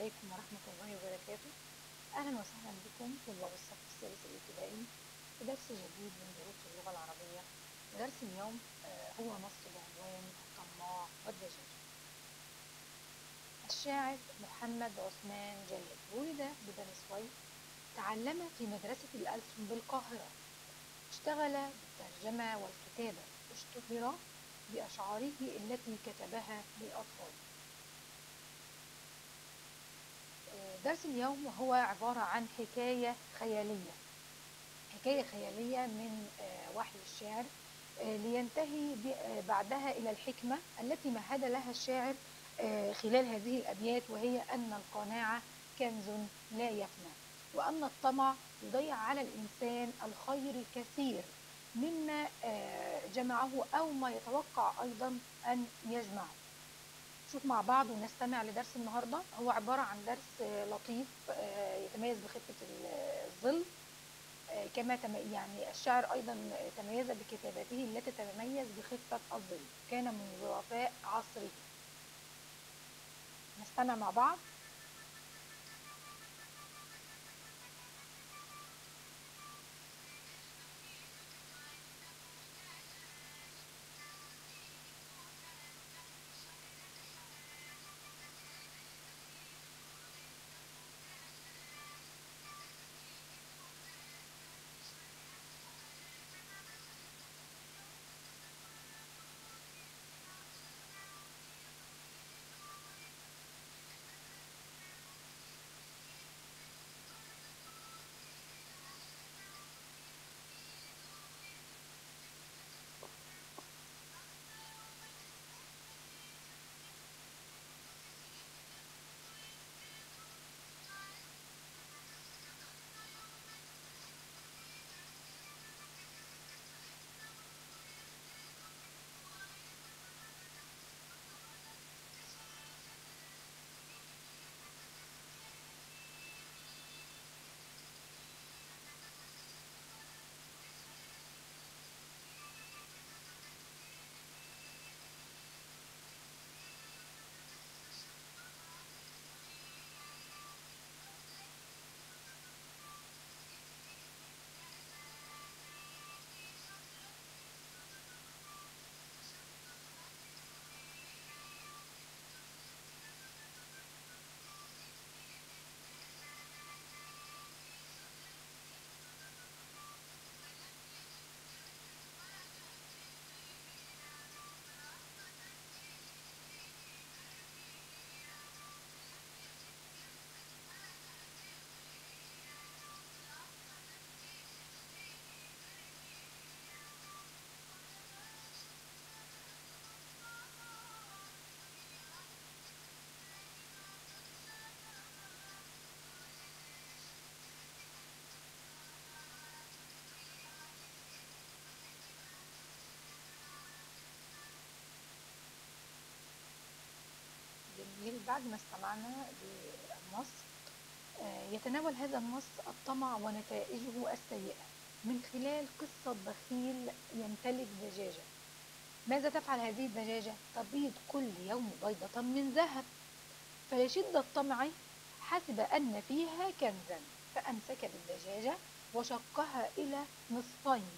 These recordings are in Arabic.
عليكم ورحمة الله وبركاته. أهلا وسهلا بكم طلاب الصف الثالث الابتدائي في درس جديد من دروس اللغة العربية. ودرس اليوم آه، هو نص بعنوان الطماع والدجاج. الشاعر محمد عثمان جلال. ولد ببني سويف تعلم في مدرسة الألسن بالقاهرة. اشتغل بالترجمة والكتابة. اشتهر بأشعاره التي كتبها للأطفال. درس اليوم هو عبارة عن حكاية خيالية. حكاية خيالية من وحي الشعر لينتهي بعدها إلى الحكمة التي مهد لها الشاعر خلال هذه الأبيات وهي أن القناعة كنز لا يفنى وأن الطمع يضيع على الإنسان الخير الكثير مما جمعه أو ما يتوقع أيضا أن يجمعه. نشوف مع بعض ونستمع لدرس النهارده. هو عبارة عن درس لطيف يتميز بخفه الظل كما يعني الشاعر أيضا تميز بكتاباته التي تتميز بخفه الظل. كان من ظرفاء عصره نستمع مع بعض. بعد ما استمعنا للنص يتناول هذا النص الطمع ونتائجه السيئة. من خلال قصة بخيل يمتلك دجاجة. ماذا تفعل هذه الدجاجة؟ تبيض كل يوم بيضة من ذهب. فلشدة طمعه حسب أن فيها كنزا. فأمسك بالدجاجة وشقها إلى نصفين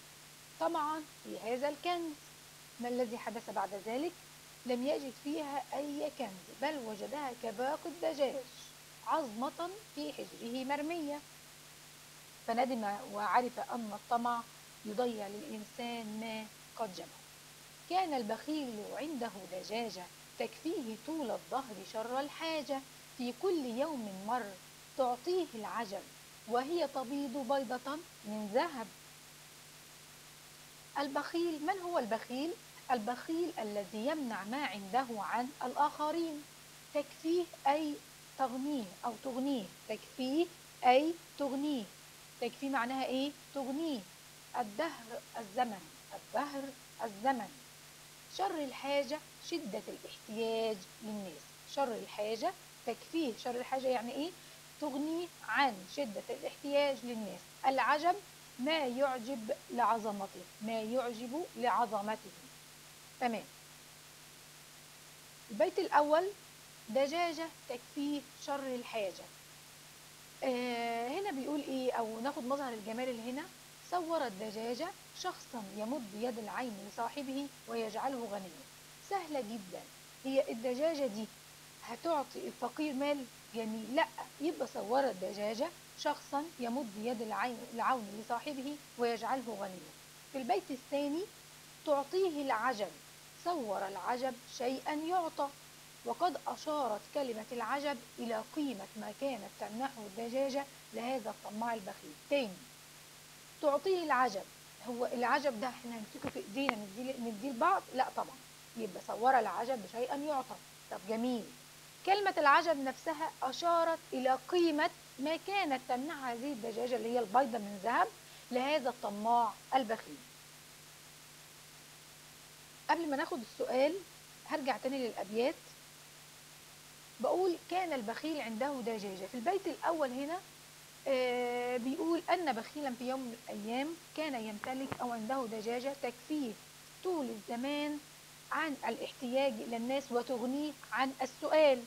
طمعا في هذا الكنز. ما الذي حدث بعد ذلك؟ لم يجد فيها أي كنز بل وجدها كباقي الدجاج عظمة في حجره مرمية. فندم وعرف أن الطمع يضيع للإنسان ما قد جمع. كان البخيل عنده دجاجة تكفيه طول الظهر شر الحاجة. في كل يوم مر تعطيه العجب وهي تبيض بيضة من ذهب. البخيل من هو البخيل؟ البخيل الذي يمنع ما عنده عن الآخرين. تكفيه أي تغنيه أو تغنيه. تكفيه أي تغنيه. تكفيه معناها إيه؟ تغنيه. الدهر الزمن. الدهر الزمن. شر الحاجة شدة الاحتياج للناس. شر الحاجة تكفيه. شر الحاجة يعني إيه؟ تغنيه عن شدة الاحتياج للناس. العجب ما يعجب لعظمته. ما يعجب لعظمته. تمام. البيت الأول دجاجة تكفيه شر الحاجة. آه هنا بيقول إيه؟ أو ناخد مظهر الجمال اللي هنا. صور الدجاجة شخصا يمد يد العين لصاحبه ويجعله غنيا. سهلة جدا. هي الدجاجة دي هتعطي الفقير مال؟ جميل. لأ يبقى صور الدجاجة شخصا يمد يد العين العون لصاحبه ويجعله غنيا. في البيت الثاني تعطيه العجب صور العجب شيئا يعطى. وقد أشارت كلمة العجب إلى قيمة ما كانت تمنحه الدجاجة لهذا الطماع البخيل. تاني تعطيه العجب. هو العجب ده إحنا نمسكه في إيدينا نديه لبعض؟ لا طبعا. يبقى صور العجب بشيئا يعطى. طب جميل. كلمة العجب نفسها أشارت إلى قيمة ما كانت تمنع هذه الدجاجة اللي هي البيضة من ذهب لهذا الطماع البخيل. قبل ما ناخد السؤال هرجع تاني للأبيات. بقول كان البخيل عنده دجاجة. في البيت الأول هنا آه بيقول أن بخيلا في يوم من الأيام كان يمتلك أو عنده دجاجة تكفيه طول الزمان عن الاحتياج إلى الناس وتغنيه عن السؤال.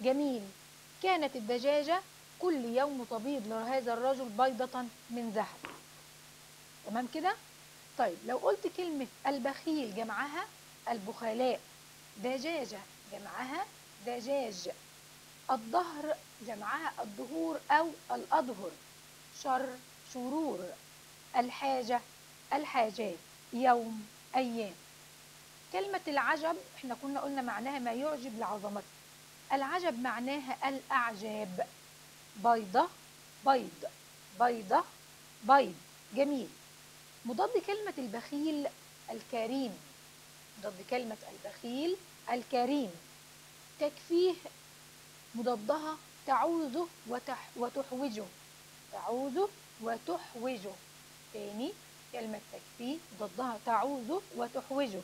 جميل. كانت الدجاجة كل يوم تبيض لهذا الرجل بيضة من ذهب. تمام كده؟ طيب لو قلت كلمة البخيل جمعها البخلاء دجاجة جمعها دجاج الظهر جمعها الظهور أو الأظهر شر شرور الحاجة الحاجات يوم أيام. كلمة العجب إحنا كنا قلنا معناها ما يعجب لعظمته. العجب معناها الأعجاب. بيضة بيض بيضة بيض. جميل. مضاد كلمة البخيل الكريم. مضاد كلمة البخيل الكريم. تكفيه مضادها تعوزه وتح وتحوجه. تعوزه وتحوجه. تاني كلمة تكفيه مضادها تعوزه وتحوجه.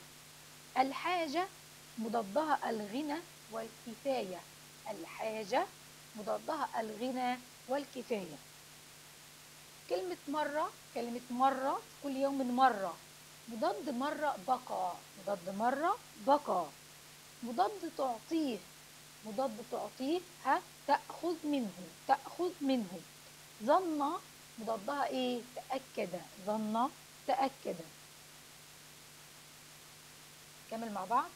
الحاجة مضادها الغنى والكفاية. الحاجة مضادها الغنى والكفاية. كلمة مرة كلمة مرة كل يوم مرة. مضاد مرة بقى. مضاد مرة بقى. مضاد تعطيه. مضاد تعطيه ها تأخذ منه. تأخذ منه. ظن مضادها إيه؟ تأكد. ظن تأكد. كمل مع بعض.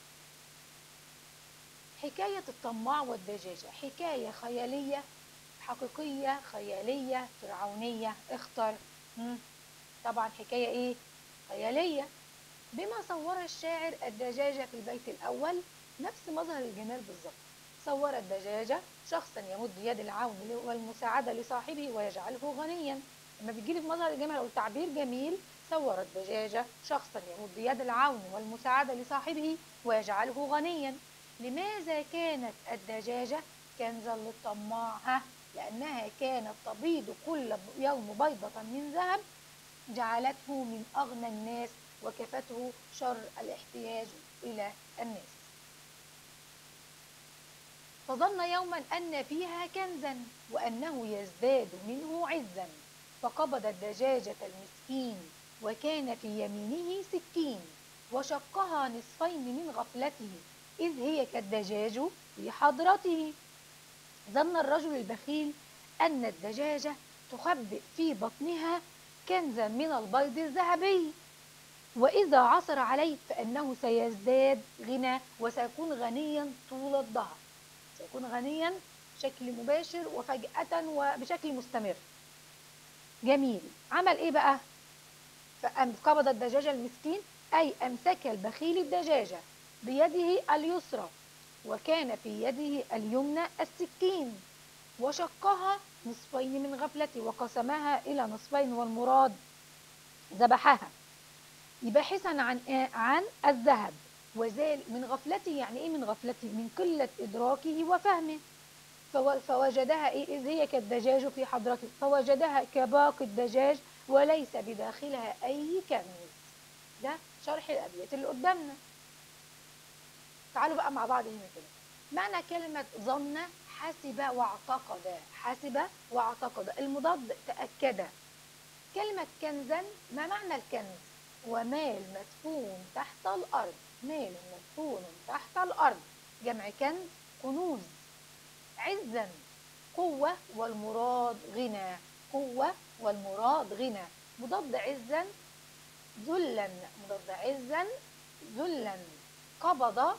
حكاية الطماع والدجاجة. حكاية خيالية حقيقية خيالية فرعونية. اختر. مم. طبعا حكاية إيه؟ خيالية. بما صور الشاعر الدجاجة في البيت الأول نفس مظهر الجمال بالظبط. صور الدجاجة شخصا يمد يد العون والمساعدة لصاحبه ويجعله غنيا. لما بيجيلي في مظهر الجمال أو تعبير جميل صور الدجاجة شخصا يمد يد العون والمساعدة لصاحبه ويجعله غنيا. لماذا كانت الدجاجة كنزا للطماع؟ لأنها كانت تبيض كل يوم بيضة من ذهب جعلته من أغنى الناس وكفته شر الاحتياج إلى الناس. فظن يوما أن فيها كنزا وأنه يزداد منه عزا فقبض الدجاجة المسكين وكان في يمينه سكين وشقها نصفين من غفلته إذ هي كالدجاج في حضرته. ظن الرجل البخيل أن الدجاجة تخبئ في بطنها كنزا من البيض الذهبي. وإذا عثر عليه فإنه سيزداد غنى وسيكون غنيا طول الدهر. سيكون غنيا بشكل مباشر وفجأة وبشكل مستمر. جميل. عمل إيه بقى؟ فقبض الدجاجة المسكين أي أمسك البخيل الدجاجة بيده اليسرى. وكان في يده اليمنى السكين وشقها نصفين من غفلته وقسمها إلى نصفين والمراد ذبحها. باحثا عن عن الذهب وزال من غفلته يعني إيه من غفلته؟ من قلة إدراكه وفهمه. فوجدها إيه إذ هي كالدجاج في حضرته. فوجدها كباقي الدجاج وليس بداخلها أي كنز ده شرح الأبيات اللي قدامنا. تعالوا بقى مع بعض هنا كده. معنى كلمة ظن حسب واعتقد حسب واعتقد المضاد تأكد. كلمة كنزا ما معنى الكنز؟ ومال مدفون تحت الأرض مال مدفون تحت الأرض. جمع كنز كنوز. عزا قوة والمراد غنى. قوة والمراد غنى. مضاد عزا ذلا. مضاد عزا ذلا. قبض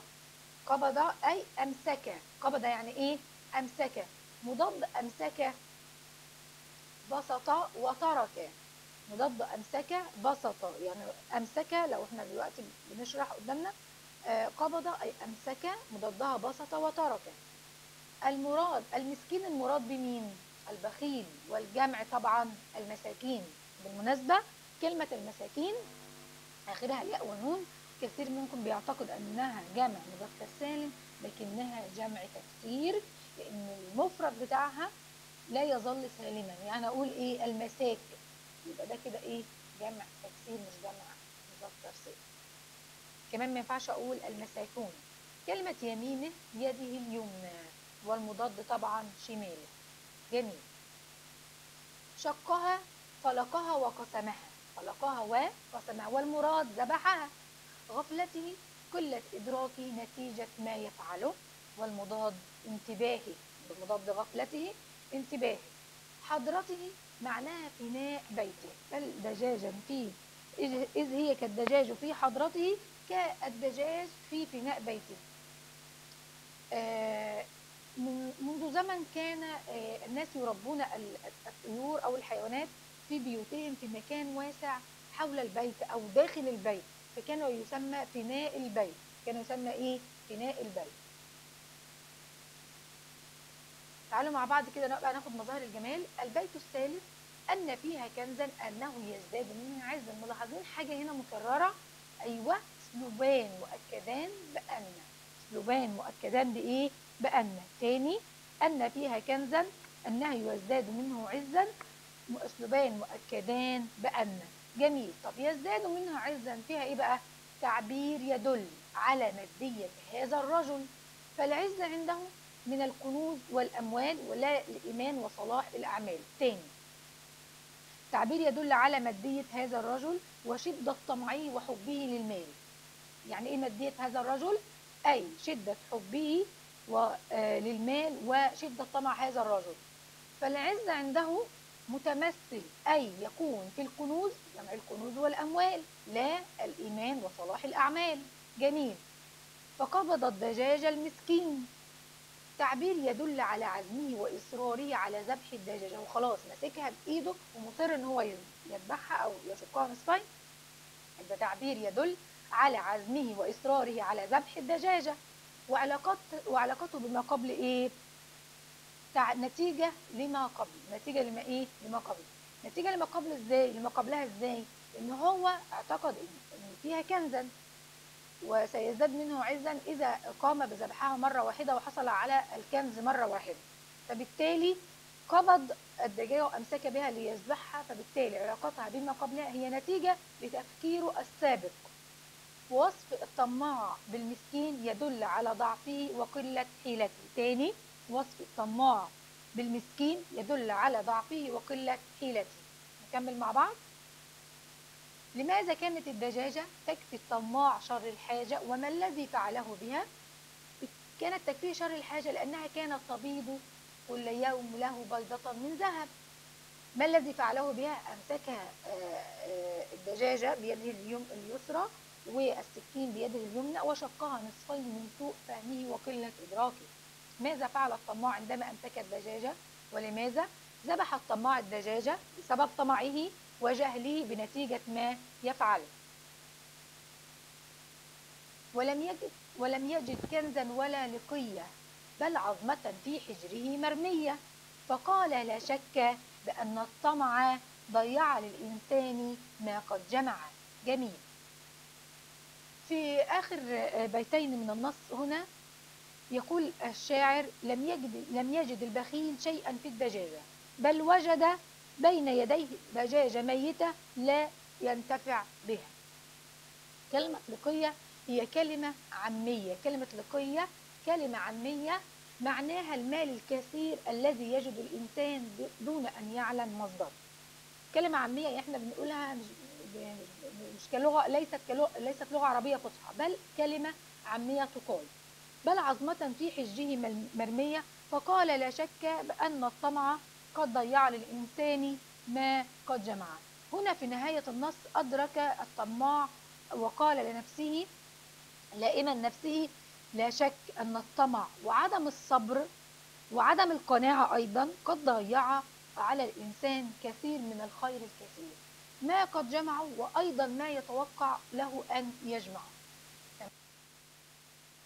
قبض أي أمسك قبض يعني إيه؟ أمسك مضاد أمسك بسط وترك. مضاد أمسك بسط يعني أمسك لو إحنا دلوقتي بنشرح قدامنا آه، قبض أي أمسك مضادها بسط وترك. المراد المسكين المراد بمين؟ البخيل والجمع طبعا المساكين. بالمناسبة كلمة المساكين آخرها ياء ونون كثير منكم بيعتقد أنها جمع مذكر سالم لكنها جمع تكسير لأن المفرد بتاعها لا يظل سالما. يعني أقول إيه؟ المساك. يبقى ده كده إيه؟ جمع تكسير مش جمع مذكر سالم. كمان ما ينفعش أقول المساكون. كلمة يمينه يده اليمنى والمضاد طبعا شماله. جميل. شقها فلقها وقسمها. فلقها وقسمها والمراد ذبحها. غفلته قلة إدراكه نتيجة ما يفعله والمضاد انتباهه بالمضاد غفلته انتباهه حضرته معناها فناء بيته. بل دجاجا في إذ هي كالدجاج في حضرته كالدجاج في فناء بيته. آه، من- منذ زمن كان آه، الناس يربون ال- الطيور أو الحيوانات في بيوتهم في مكان واسع حول البيت أو داخل البيت. فكان يسمى فناء البيت. كان يسمى إيه؟ فناء البيت. تعالوا مع بعض كده نبقى ناخد مظاهر الجمال. البيت الثالث أن فيها كنزا أنه يزداد منه عزا ملاحظين حاجة هنا مكررة. أيوة اسلوبان مؤكدان بأن. اسلوبان مؤكدان بإيه؟ بأن. تاني أن فيها كنزا أنه يزداد منه عزا. اسلوبان مؤكدان بأن. جميل. طب يزداد منها عزا فيها إيه بقى؟ تعبير يدل على مادية هذا الرجل. فالعز عنده من الكنوز والأموال ولا الإيمان وصلاح الأعمال. تاني تعبير يدل على مادية هذا الرجل وشدة طمعه وحبه للمال. يعني إيه مادية هذا الرجل؟ أي شدة حبه آه، للمال وشدة طمع هذا الرجل. فالعز عنده متمثل أي يكون في الكنوز جمع الكنوز والأموال لا الإيمان وصلاح الأعمال. جميل. فقبض الدجاج المسكين. تعبير يدل على عزمه وإصراره على ذبح الدجاجة وخلاص ماسكها بإيده ومصر إن هو يذبحها أو يشقها نصفين ده تعبير يدل على عزمه وإصراره على ذبح الدجاجة. وعلاقات وعلاقته بما قبل إيه؟ تع... نتيجة لما قبل نتيجة لما إيه؟ لما قبل نتيجة لما قبل إزاي؟ لما قبلها إزاي؟ إن هو اعتقد إن فيها كنزا وسيزداد منه عزا إذا قام بذبحها مرة واحدة وحصل على الكنز مرة واحدة فبالتالي قبض الدجاجة وأمسك بها ليذبحها فبالتالي علاقتها بما قبلها هي نتيجة لتفكيره السابق وصف الطماع بالمسكين يدل على ضعفه وقلة حيلته تاني وصف الطماع بالمسكين يدل على ضعفه وقلة حيلته. نكمل مع بعض؟ لماذا كانت الدجاجة تكفي الطماع شر الحاجة وما الذي فعله بها؟ كانت تكفيه شر الحاجة لأنها كانت تبيض كل يوم له بيضة من ذهب. ما الذي فعله بها؟ أمسكها آه، آه، الدجاجة بيده اليسرى والسكين بيده اليمنى وشقها نصفين من سوء فهمه وقلة إدراكه. ماذا فعل الطماع عندما أمسك الدجاجة؟ ولماذا ذبح الطماع الدجاجة بسبب طمعه وجهله بنتيجة ما يفعله ولم يجد ولم يجد كنزا ولا لقية بل عظمة في حجره مرمية. فقال لا شك بأن الطمع ضيع للإنسان ما قد جمع. جميل. في آخر بيتين من النص هنا يقول الشاعر لم يجد, لم يجد البخيل شيئا في الدجاجة بل وجد بين يديه دجاجة ميتة لا ينتفع بها. كلمة لقية هي كلمة عامية. كلمة لقية كلمة عامية معناها المال الكثير الذي يجد الإنسان دون أن يعلم مصدره كلمة عامية إحنا بنقولها مش, مش كلغة ليست كلغة ليست لغة عربية فصحى بل كلمة عامية تقال. بل عظمة في حجه مرمية. فقال لا شك بأن الطمع قد ضيع للإنسان ما قد جمع هنا في نهاية النص أدرك الطماع وقال لنفسه لائما نفسه لا شك أن الطمع وعدم الصبر وعدم القناعة أيضا قد ضيع على الإنسان كثير من الخير الكثير. ما قد جمعه وأيضا ما يتوقع له أن يجمع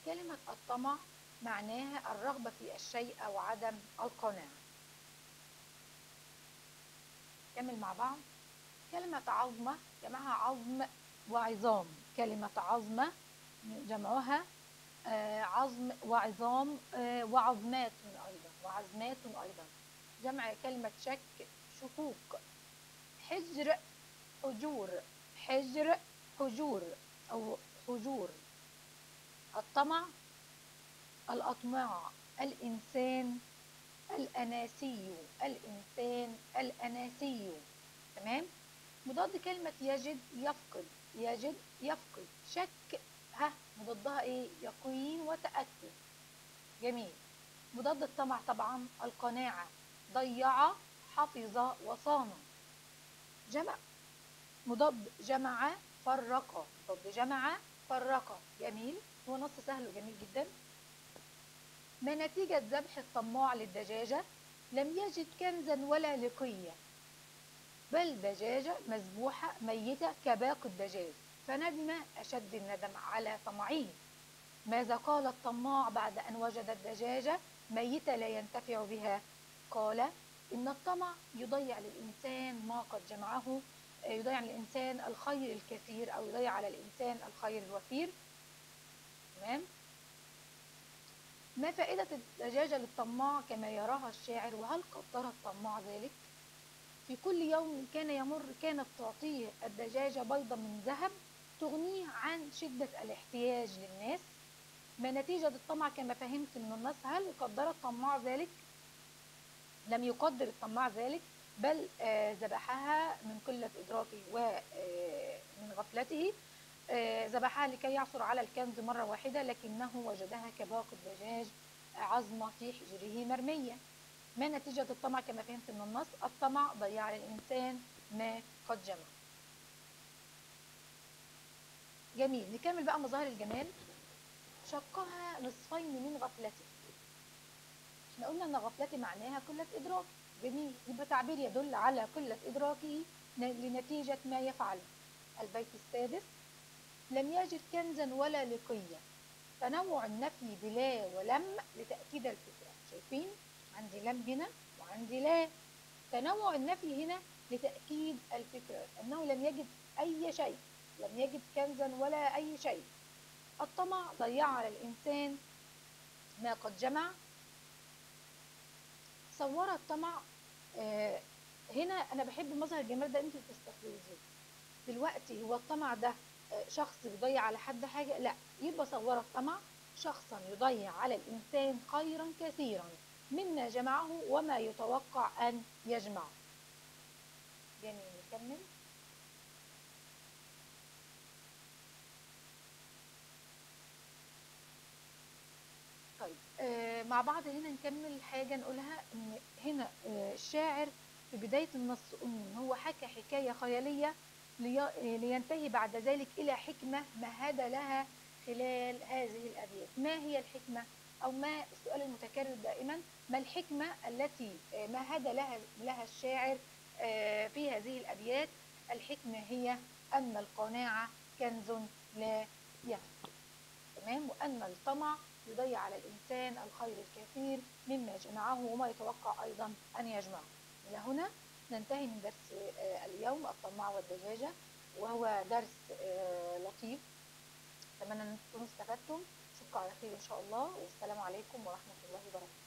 كلمة الطمع معناها الرغبة في الشيء أو عدم القناعة. كمل مع بعض. كلمة عظمة جمعها عظم وعظام. كلمة عظمة جمعها آه، عظم وعظام آه، وعظمات أيضا وعظمات أيضا. جمع كلمة شك شكوك. حجر حجور. حجر حجور. أو حجور. الطمع الأطماع الإنسان الأناسي الإنسان الأناسي. تمام؟ مضاد كلمة يجد يفقد يجد يفقد. شك ها مضادها إيه؟ يقين وتأكد. جميل. مضاد الطمع طبعا القناعة. ضيع حفظ وصان. جمع. مضاد جمع فرق. مضاد جمع فرق. جميل. هو نص سهل وجميل جدا. ما نتيجة ذبح الطماع للدجاجة؟ لم يجد كنزا ولا لقية. بل دجاجة مذبوحة ميتة كباقي الدجاج. فندم أشد الندم على طمعه ماذا قال الطماع بعد أن وجد الدجاجة؟ ميتة لا ينتفع بها. قال إن الطمع يضيع للإنسان ما قد جمعه يضيع للإنسان الخير الكثير أو يضيع على الإنسان الخير الوفير. تمام؟ ما فائدة الدجاجة للطماع كما يراها الشاعر؟ وهل قدر الطماع ذلك؟ في كل يوم كان يمر كانت تعطيه الدجاجة بيضة من ذهب تغنيه عن شدة الاحتياج للناس. ما نتيجة الطمع كما فهمت من النص؟ هل قدر الطماع ذلك؟ لم يقدر الطماع ذلك بل آه، ذبحها من قلة إدراكه ومن غفلته. آه، ذبحها لكي يعثر على الكنز مرة واحدة لكنه وجدها كباقي الدجاج عظمة في حجره مرمية. ما نتيجة الطمع كما فهمت من النص؟ الطمع ضيع للإنسان ما قد جمع. جميل نكمل بقى مظاهر الجمال. شقها نصفين من غفلته. إحنا قلنا إن غفلته معناها قلة إدراك. جميل يبقى تعبير يدل على قلة إدراكه ن- لنتيجة ما يفعله. البيت السادس لم يجد كنزا ولا لقية. تنوع النفي بلا ولم لتأكيد الفكرة. شايفين؟ عندي لم هنا وعندي لا. تنوع النفي هنا لتأكيد الفكرة. أنه لم يجد أي شيء. لم يجد كنزا ولا أي شيء. الطمع ضيع على الإنسان ما قد جمع. صور الطمع آه هنا أنا بحب مظهر الجمال ده أنتوا تستخرجوه دلوقتي هو الطمع ده شخص بيضيع على حد حاجة لا يبقى صور الطمع شخصا يضيع على الإنسان خيرا كثيرا مما جمعه وما يتوقع أن يجمعه. جميل نكمل. طيب آه مع بعض هنا نكمل حاجة نقولها إن هنا آه الشاعر في بداية النص إن هو حكى حكاية خيالية لي- لينتهي بعد ذلك إلى حكمة مهد لها خلال هذه الأبيات. ما هي الحكمة؟ أو ما السؤال المتكرر دائما؟ ما الحكمة التي مهد لها لها الشاعر آه، في هذه الأبيات؟ الحكمة هي أن القناعة كنز لا يفنى تمام؟ وأن الطمع يضيع على الإنسان الخير الكثير مما جمعه وما يتوقع أيضا أن يجمعه. إلى هنا؟ ننتهي من درس آه، اليوم الطماع والدجاجة وهو درس آه، لطيف. أتمنى أن تكونوا استفدتم. أشوفكم على خير إن شاء الله. والسلام عليكم ورحمة الله وبركاته.